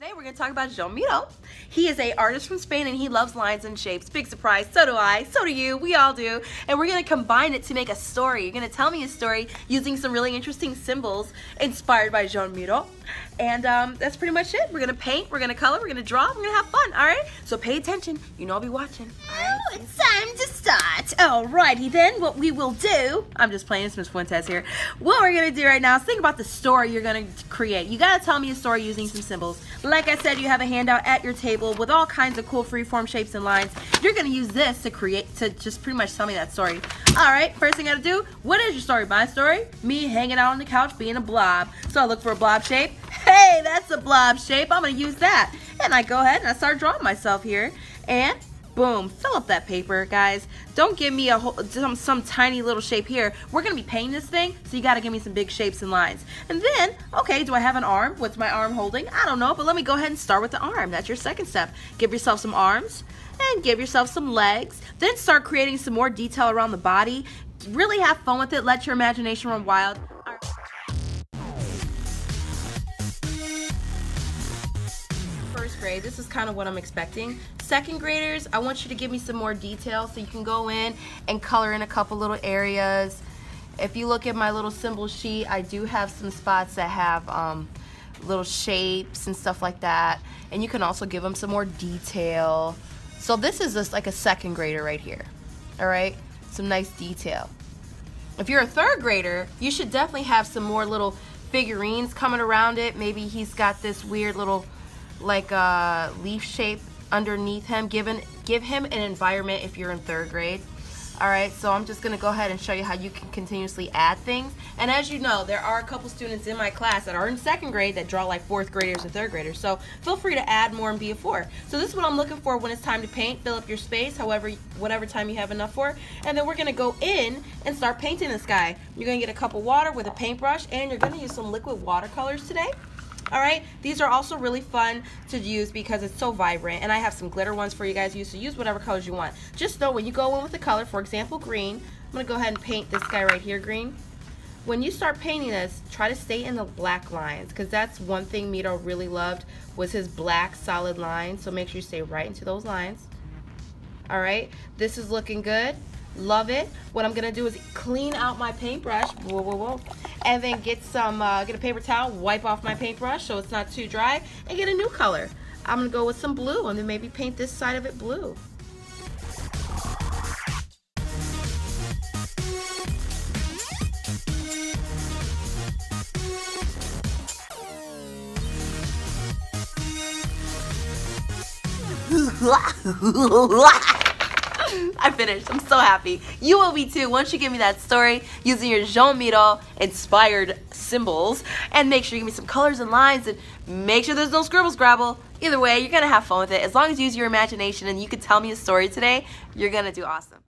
Today we're going to talk about Joan Miró. He is a artist from Spain and he loves lines and shapes. Big surprise, so do I, so do you, we all do. And we're going to combine it to make a story. You're going to tell me a story using some really interesting symbols inspired by Joan Miró. And um, that's pretty much it. We're going to paint, we're going to color, we're going to draw, we're going to have fun, all right? So pay attention. You know I'll be watching. Oh, it's time to start. Alrighty then, what we will do, I'm just playing, it's Miss Fuentes here. What we're to do right now is think about the story you're to create. You got to tell me a story using some symbols. Like I said, you have a handout at your table with all kinds of cool freeform shapes and lines. You're to use this to create, to just pretty much tell me that story. Alright, first thing I got to do, what is your story? My story? Me hanging out on the couch being a blob. So I look for a blob shape. Hey, that's a blob shape. I'm to use that. And I go ahead and I start drawing myself here. And boom, fill up that paper, guys. Don't give me a whole, some, some tiny little shape here. We're gonna be painting this thing, so you gotta give me some big shapes and lines. And then, okay, do I have an arm? What's my arm holding? I don't know, but let me go ahead and start with the arm. That's your second step. Give yourself some arms and give yourself some legs. Then start creating some more detail around the body. Really have fun with it. Let your imagination run wild. First grade, this is kind of what I'm expecting. Second graders, I want you to give me some more detail so you can go in and color in a couple little areas. If you look at my little symbol sheet, I do have some spots that have um, little shapes and stuff like that. And you can also give them some more detail. So this is just like a second grader right here. All right, some nice detail. If you're a third grader, you should definitely have some more little figurines coming around it. Maybe he's got this weird little like a leaf shape underneath him. Given, give him an environment if you're in third grade. Alright, so I'm just to go ahead and show you how you can continuously add things. And as you know, there are a couple students in my class that are in second grade that draw like fourth graders and third graders. So feel free to add more and be a four. So this is what I'm looking for when it's time to paint. Fill up your space, however, whatever time you have enough for. And then we're to go in and start painting this guy. You're to get a cup of water with a paintbrush and you're to use some liquid watercolors today. All right, these are also really fun to use because it's so vibrant. And I have some glitter ones for you guys to use, so use whatever colors you want. Just know when you go in with the color, for example, green, I'm gonna go ahead and paint this guy right here green. When you start painting this, try to stay in the black lines because that's one thing Miró really loved was his black solid lines. So make sure you stay right into those lines. All right, this is looking good. Love it. What I'm gonna do is clean out my paintbrush, whoa, whoa, whoa, and then get some, uh, get a paper towel, wipe off my paintbrush so it's not too dry, and get a new color. I'm gonna go with some blue, and then maybe paint this side of it blue. I finished. I'm so happy. You will be too once you give me that story using your Jean Miró inspired symbols. And make sure you give me some colors and lines and make sure there's no scribble scrabble. Either way, you're going to have fun with it. As long as you use your imagination and you can tell me a story today, you're going to do awesome.